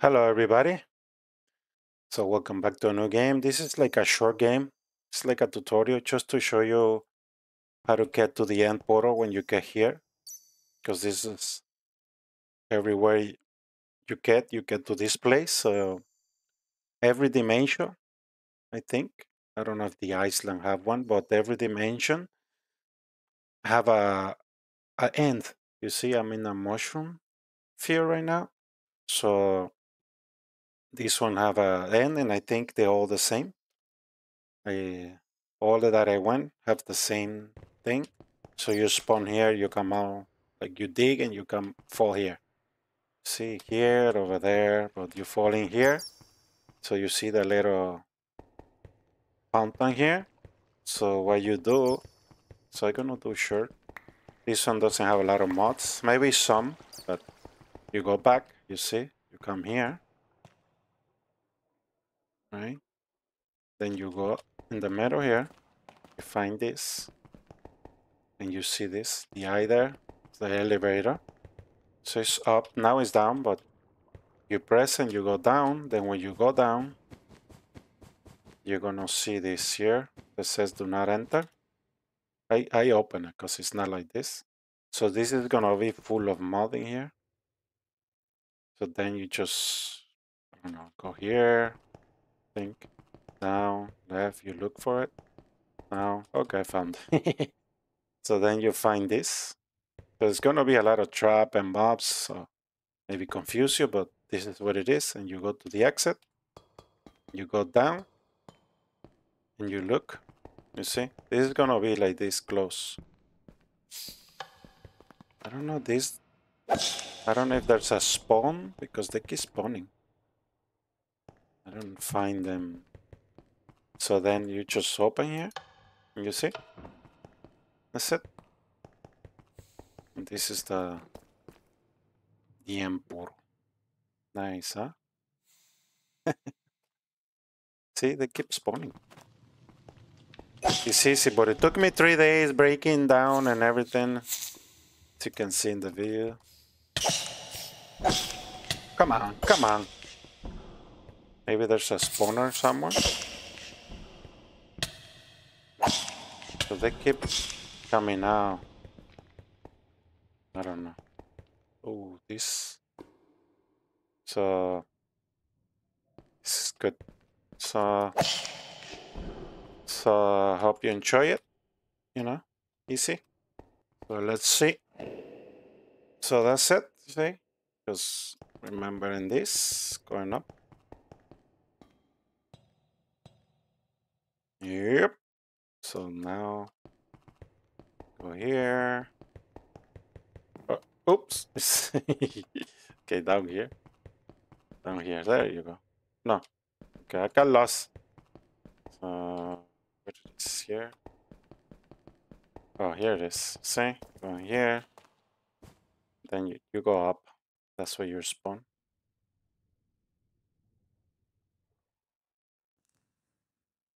Hello everybody. So welcome back to a new game. This is like a short game. It's like a tutorial just to show you how to get to the end portal when you get here. Because this is everywhere you get, you get to this place. So every dimension, I think. I don't know if the Iceland have one, but every dimension have a, a end. You see, I'm in a mushroom field right now. So this one have a end, and I think they're all the same. I, all that I went have the same thing. So you spawn here, you come out, like you dig and you come fall here. See here, over there, but you fall in here. So you see the little fountain here. So what you do, so I'm gonna do short. This one doesn't have a lot of mods, maybe some, but you go back, you see, you come here right? Then you go in the middle here, you find this, and you see this, the eye there, the elevator. So it's up, now it's down, but you press and you go down, then when you go down, you're gonna see this here that says do not enter. I, I open it because it's not like this. So this is gonna be full of mud in here. So then you just, I don't know, go here, think. Down, left, you look for it. Now, okay, found. so then you find this. There's gonna be a lot of trap and mobs, so maybe confuse you, but this is what it is. And you go to the exit, you go down, and you look. You see, this is gonna be like this close. I don't know this. I don't know if there's a spawn because they keep spawning. I don't find them. So then you just open here, you see? That's it. And this is the the Emperor. Nice, huh? see, they keep spawning. It's easy, but it took me three days breaking down and everything. As you can see in the video. Come on, come on. Maybe there's a spawner somewhere. So they keep coming out. I don't know. Oh, this. So this is good. So so hope you enjoy it. You know, easy. So let's see. So that's it. See, just remembering this going up. Yep. So now go here. Oh, oops. okay, down here. Down here. There you go. No. Okay, I got lost. So what is here? Oh, here it is. See? Go here. Then you, you go up. That's where you spawn.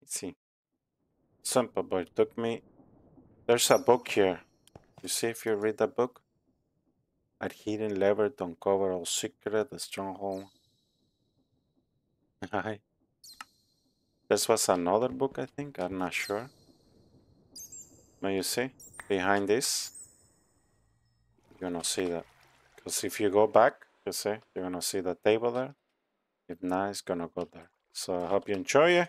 Let's see simple, boy took me... There's a book here. You see if you read the book? A hidden lever to uncover all secret, the stronghold. Hi. This was another book, I think. I'm not sure. But you see, behind this, you're gonna see that. Because if you go back, you see, you're gonna see the table there. If not, it's gonna go there. So I hope you enjoy it.